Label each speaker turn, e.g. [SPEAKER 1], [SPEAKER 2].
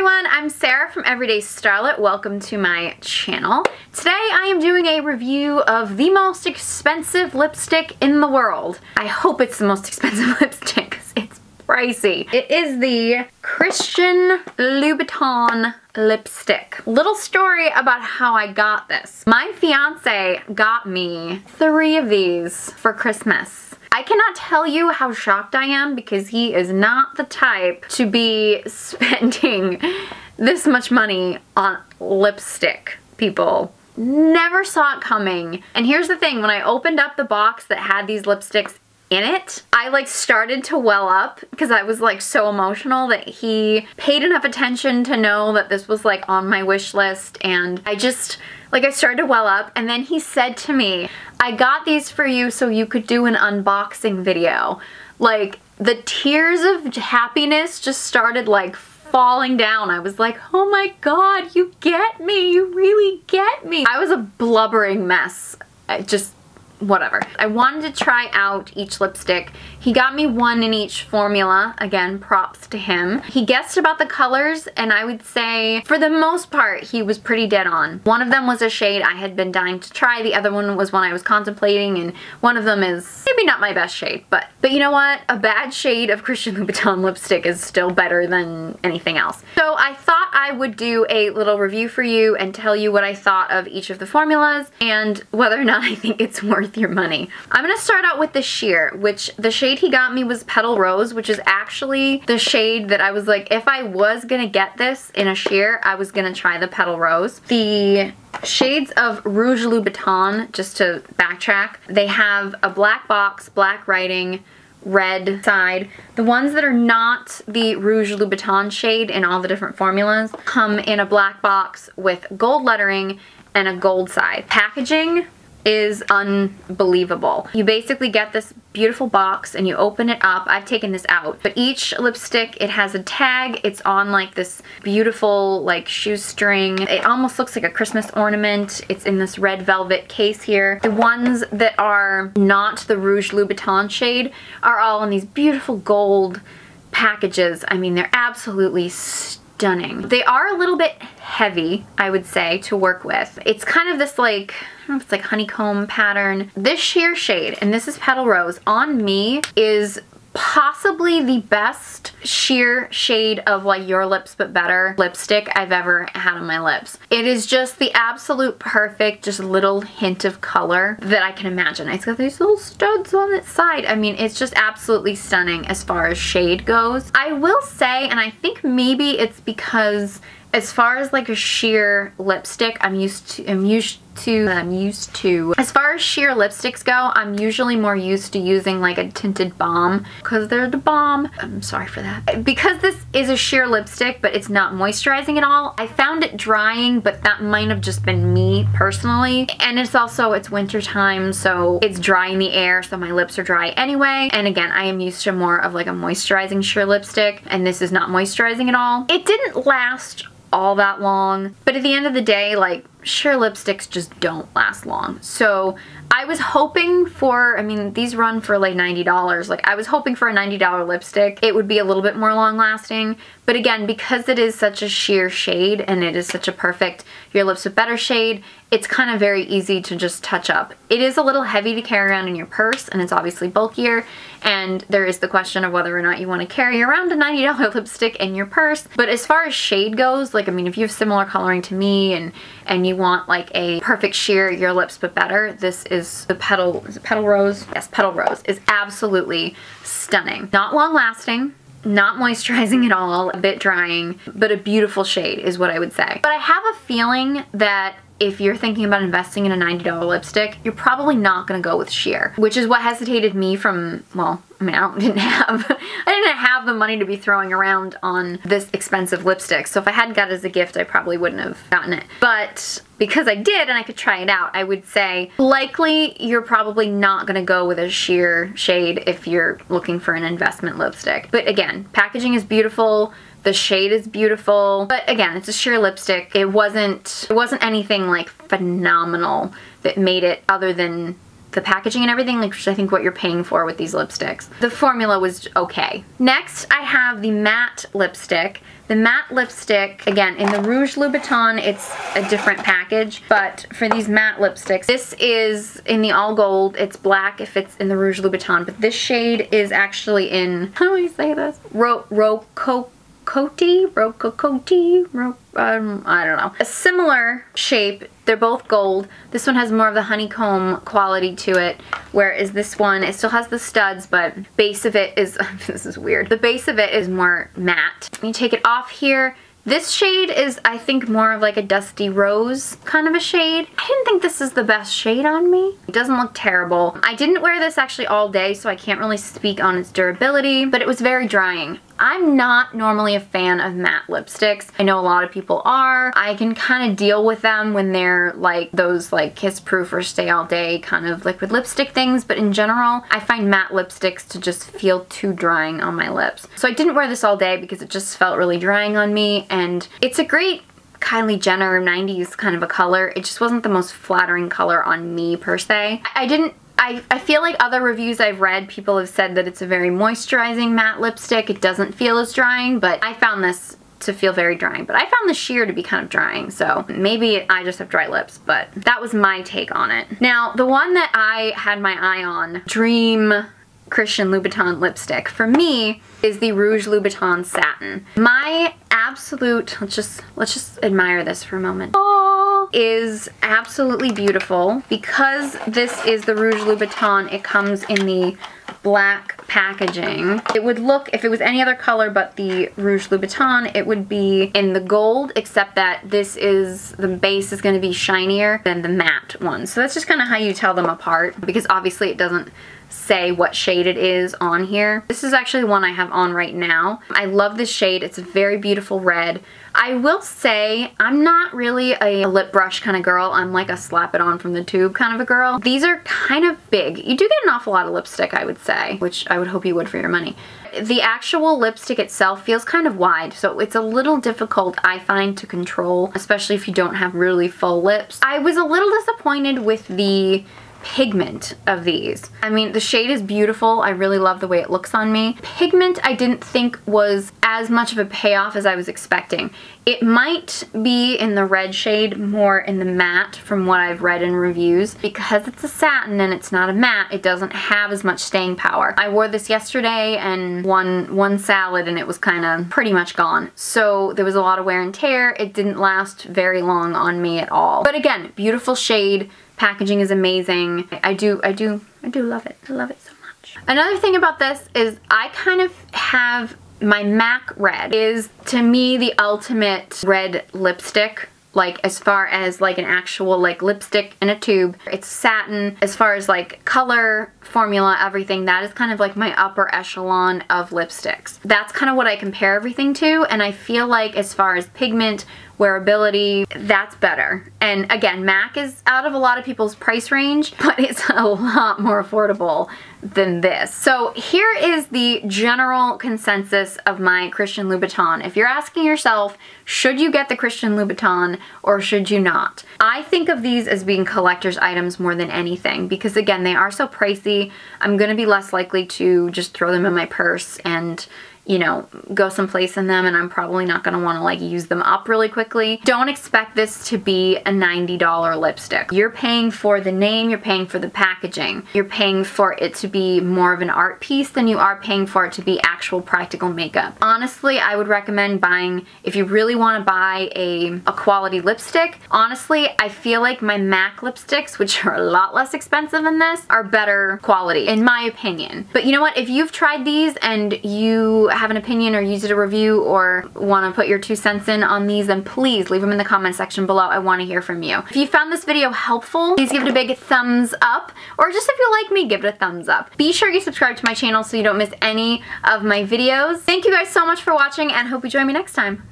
[SPEAKER 1] everyone, I'm Sarah from Everyday Starlet. Welcome to my channel. Today I am doing a review of the most expensive lipstick in the world. I hope it's the most expensive lipstick because it's pricey. It is the Christian Louboutin lipstick. Little story about how I got this. My fiance got me three of these for Christmas. I cannot tell you how shocked I am because he is not the type to be spending this much money on lipstick, people. Never saw it coming. And here's the thing, when I opened up the box that had these lipsticks in it, I like started to well up because I was like so emotional that he paid enough attention to know that this was like on my wish list and I just like I started to well up and then he said to me, I got these for you so you could do an unboxing video. Like the tears of happiness just started like falling down. I was like, oh my god, you get me. You really get me. I was a blubbering mess. I just whatever. I wanted to try out each lipstick. He got me one in each formula. Again, props to him. He guessed about the colors and I would say for the most part he was pretty dead on. One of them was a shade I had been dying to try. The other one was one I was contemplating and one of them is maybe not my best shade but but you know what? A bad shade of Christian Louboutin lipstick is still better than anything else. So I thought I would do a little review for you and tell you what I thought of each of the formulas and whether or not I think it's worth worth your money. I'm gonna start out with the sheer, which the shade he got me was Petal Rose, which is actually the shade that I was like, if I was gonna get this in a sheer, I was gonna try the Petal Rose. The shades of Rouge Louboutin, just to backtrack, they have a black box, black writing, red side. The ones that are not the Rouge Louboutin shade in all the different formulas come in a black box with gold lettering and a gold side. Packaging is unbelievable. You basically get this beautiful box and you open it up. I've taken this out, but each lipstick, it has a tag. It's on like this beautiful like shoestring. It almost looks like a Christmas ornament. It's in this red velvet case here. The ones that are not the Rouge Louboutin shade are all in these beautiful gold packages. I mean, they're absolutely stunning. They are a little bit heavy, I would say, to work with. It's kind of this like, it's like honeycomb pattern. This sheer shade, and this is Petal Rose, on me is possibly the best sheer shade of like Your Lips But Better lipstick I've ever had on my lips. It is just the absolute perfect just little hint of color that I can imagine. It's got these little studs on its side. I mean, it's just absolutely stunning as far as shade goes. I will say, and I think maybe it's because as far as like a sheer lipstick, I'm used to, I'm used to, I'm used to. As far as sheer lipsticks go, I'm usually more used to using like a tinted balm because they're the bomb. I'm sorry for that. Because this is a sheer lipstick, but it's not moisturizing at all, I found it drying, but that might have just been me personally. And it's also, it's winter time, so it's dry in the air, so my lips are dry anyway. And again, I am used to more of like a moisturizing sheer lipstick, and this is not moisturizing at all. It didn't last all that long. But at the end of the day, like, sheer lipsticks just don't last long. So I was hoping for, I mean, these run for like $90. Like, I was hoping for a $90 lipstick. It would be a little bit more long lasting. But again, because it is such a sheer shade and it is such a perfect Your Lips But Better shade, it's kind of very easy to just touch up. It is a little heavy to carry around in your purse and it's obviously bulkier and there is the question of whether or not you want to carry around a $90 lipstick in your purse. But as far as shade goes, like I mean if you have similar coloring to me and and you want like a perfect sheer Your Lips But Better, this is the Petal, is it Petal Rose? Yes, Petal Rose is absolutely stunning. Not long lasting, not moisturizing at all, a bit drying, but a beautiful shade is what I would say. But I have a feeling that if you're thinking about investing in a $90 lipstick, you're probably not gonna go with sheer, which is what hesitated me from, well, I mean, I didn't have, I didn't have the money to be throwing around on this expensive lipstick. So if I hadn't got it as a gift, I probably wouldn't have gotten it. But because I did and I could try it out, I would say likely you're probably not gonna go with a sheer shade if you're looking for an investment lipstick. But again, packaging is beautiful. The shade is beautiful, but again, it's a sheer lipstick. It wasn't, it wasn't anything like phenomenal that made it other than the packaging and everything, which I think what you're paying for with these lipsticks. The formula was okay. Next, I have the matte lipstick. The matte lipstick, again, in the Rouge Louboutin, it's a different package, but for these matte lipsticks, this is in the all gold. It's black if it's in the Rouge Louboutin, but this shade is actually in, how do I say this? Ro Rococo Coty, Rococoty, Ro um, I don't know. A similar shape, they're both gold. This one has more of the honeycomb quality to it, whereas this one, it still has the studs, but base of it is, this is weird. The base of it is more matte. You take it off here, this shade is, I think, more of like a dusty rose kind of a shade. I didn't think this is the best shade on me. It doesn't look terrible. I didn't wear this actually all day, so I can't really speak on its durability, but it was very drying. I'm not normally a fan of matte lipsticks. I know a lot of people are. I can kind of deal with them when they're like those like kiss proof or stay all day kind of liquid lipstick things, but in general, I find matte lipsticks to just feel too drying on my lips. So I didn't wear this all day because it just felt really drying on me and it's a great Kylie Jenner 90s kind of a color. It just wasn't the most flattering color on me per se. I didn't I, I feel like other reviews I've read, people have said that it's a very moisturizing matte lipstick. It doesn't feel as drying, but I found this to feel very drying. But I found the sheer to be kind of drying, so maybe I just have dry lips, but that was my take on it. Now, the one that I had my eye on, Dream Christian Louboutin lipstick, for me, is the Rouge Louboutin Satin. My absolute, let's just, let's just admire this for a moment. Oh, is absolutely beautiful. Because this is the Rouge Louboutin, it comes in the black packaging. It would look, if it was any other color but the Rouge Louboutin, it would be in the gold, except that this is, the base is gonna be shinier than the matte one. So that's just kind of how you tell them apart, because obviously it doesn't say what shade it is on here. This is actually one I have on right now. I love this shade. It's a very beautiful red. I will say I'm not really a lip brush kind of girl. I'm like a slap it on from the tube kind of a girl. These are kind of big. You do get an awful lot of lipstick, I would say, which I would hope you would for your money. The actual lipstick itself feels kind of wide, so it's a little difficult, I find, to control, especially if you don't have really full lips. I was a little disappointed with the pigment of these. I mean, the shade is beautiful. I really love the way it looks on me. Pigment I didn't think was as much of a payoff as I was expecting. It might be in the red shade more in the matte from what I've read in reviews. Because it's a satin and it's not a matte, it doesn't have as much staying power. I wore this yesterday and one, one salad and it was kind of pretty much gone. So there was a lot of wear and tear. It didn't last very long on me at all. But again, beautiful shade, Packaging is amazing. I do, I do, I do love it. I love it so much. Another thing about this is I kind of have my MAC red is to me the ultimate red lipstick like as far as like an actual like lipstick in a tube. It's satin. As far as like color, formula, everything, that is kind of like my upper echelon of lipsticks. That's kind of what I compare everything to and I feel like as far as pigment, wearability, that's better. And again, MAC is out of a lot of people's price range, but it's a lot more affordable than this. So here is the general consensus of my Christian Louboutin. If you're asking yourself, should you get the Christian Louboutin or should you not? I think of these as being collector's items more than anything because again, they are so pricey. I'm gonna be less likely to just throw them in my purse and you know, go someplace in them and I'm probably not going to want to like use them up really quickly. Don't expect this to be a $90 lipstick. You're paying for the name, you're paying for the packaging. You're paying for it to be more of an art piece than you are paying for it to be actual practical makeup. Honestly, I would recommend buying, if you really want to buy a, a quality lipstick, honestly, I feel like my MAC lipsticks, which are a lot less expensive than this, are better quality, in my opinion. But you know what? If you've tried these and you have an opinion or use it a review or want to put your two cents in on these, then please leave them in the comment section below. I want to hear from you. If you found this video helpful, please give it a big thumbs up, or just if you like me, give it a thumbs up. Be sure you subscribe to my channel so you don't miss any of my videos. Thank you guys so much for watching and hope you join me next time.